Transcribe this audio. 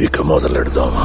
ఇక మొదలెడదామా